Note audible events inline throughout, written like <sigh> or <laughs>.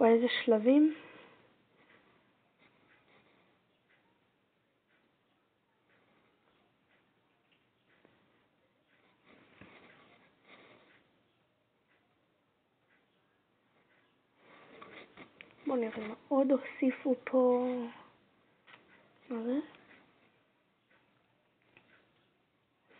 וואי, איזה שלבים. בואו נראה מה עוד הוסיפו פה. מה זה?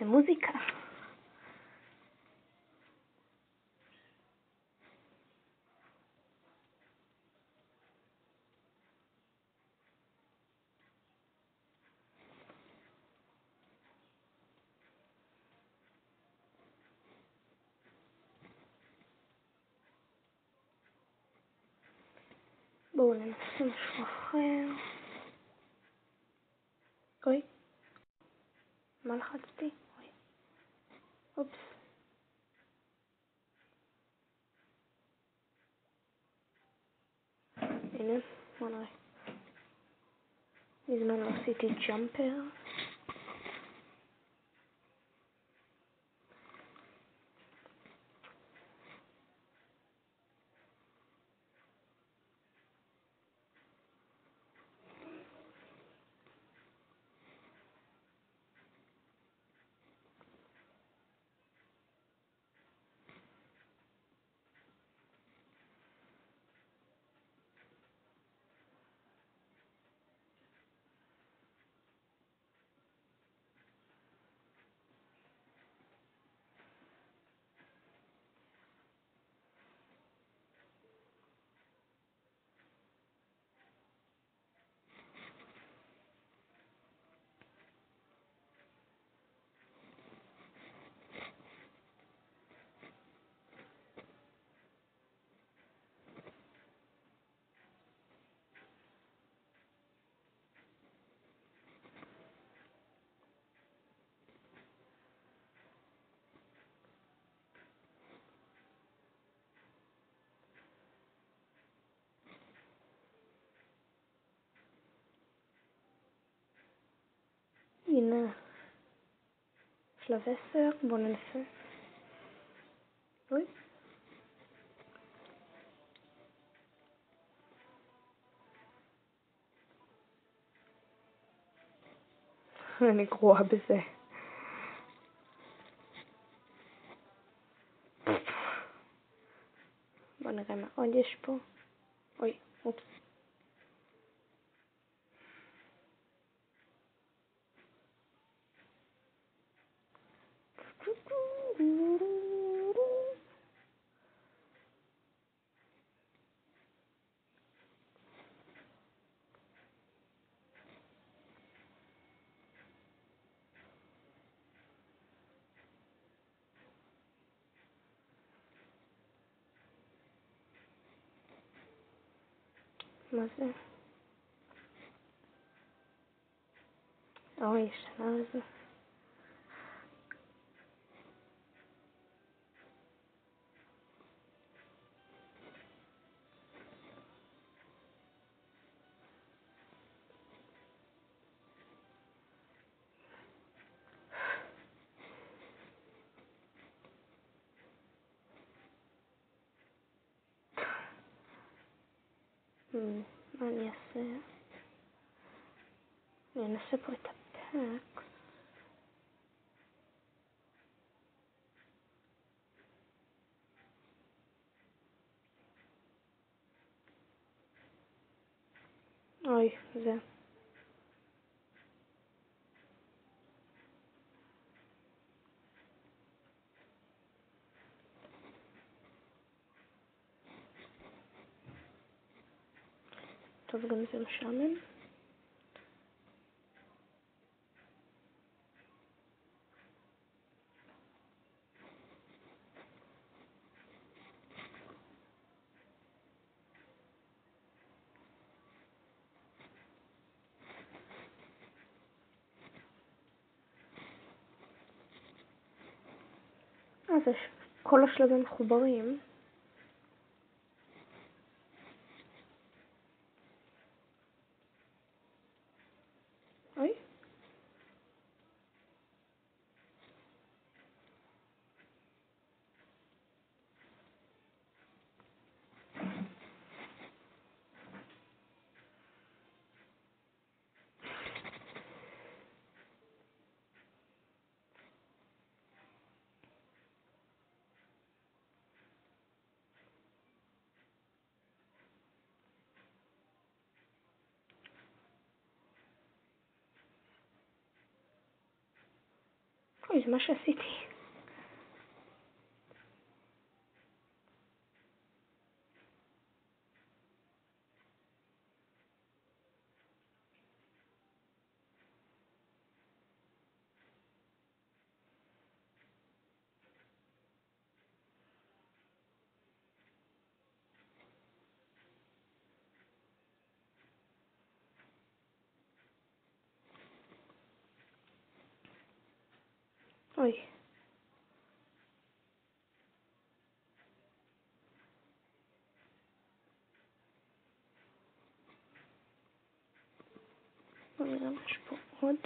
זה מוזיקה. בואו ננסה משהו אחר. אוי, מה לחצתי? אוי. אופס. הנה, בוא נראה. מזמן לא עשיתי ג'אמפר. Une Schlafester, Oui. <laughs> Gros rame. Oh, je peux. Oui. Mostra. Olha isso, mostra. 음, 아니었어요. 얘는 스포이터 팩. Ой, вже. טוב, גם זה משעמם. אז כל השלבים מחוברים. where is Masha City? I'm just put wood.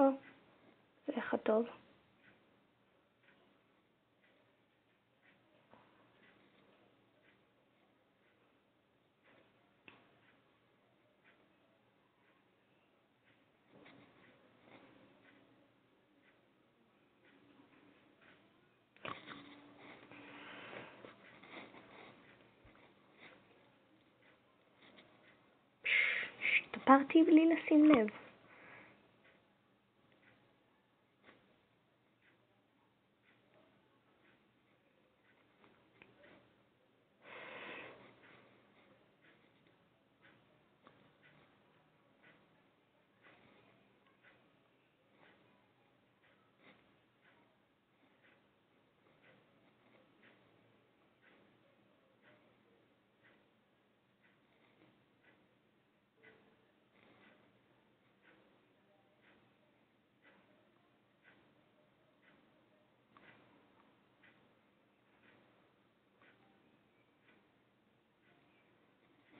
או, זה איך הטוב. השתפרתי בלי לשים לב.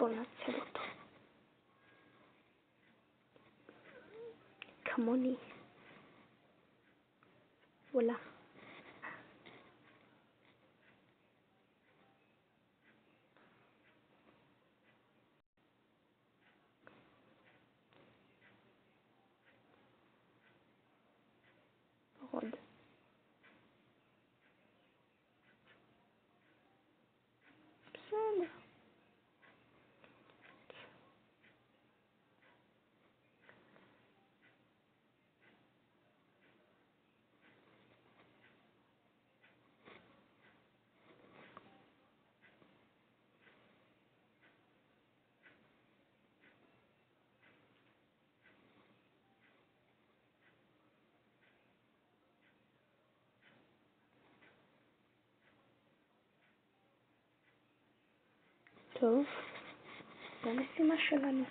বানাচ্ছে মতো খামনি বলা טוב, זו המשימה שלנו.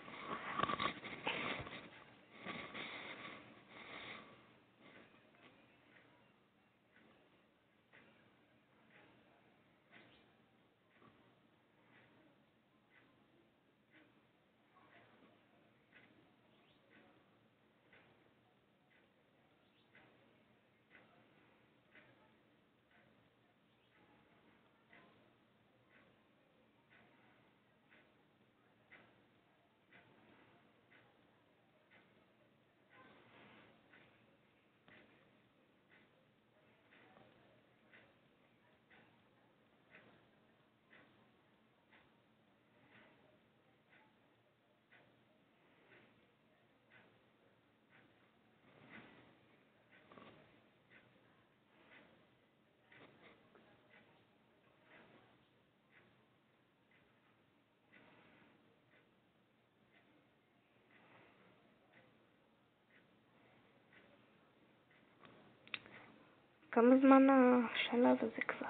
כמה זמן השלב הזה כבר?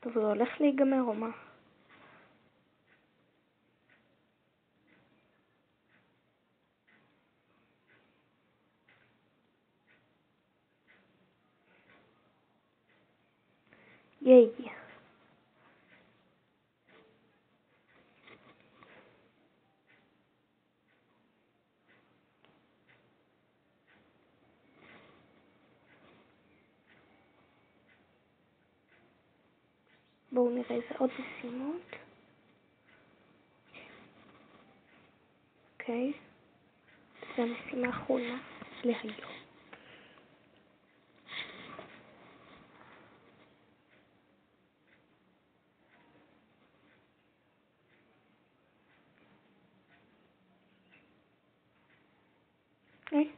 טוב, זה הולך להיגמר או מה? בואו נראה איזה עוד משימות. אוקיי. זו המשימה האחרונה להיום. אוקיי.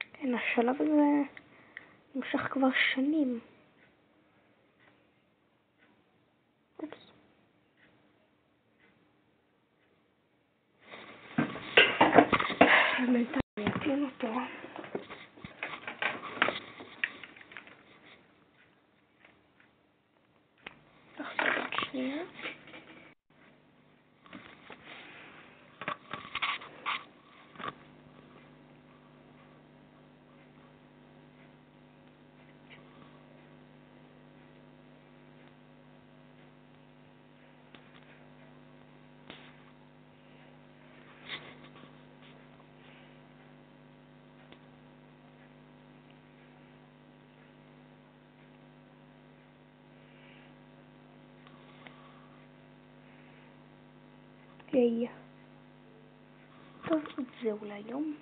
כן, השלב הזה נמשך כבר שנים. אופס. בינתיים אני אותו. Ok. Zéro la gomme.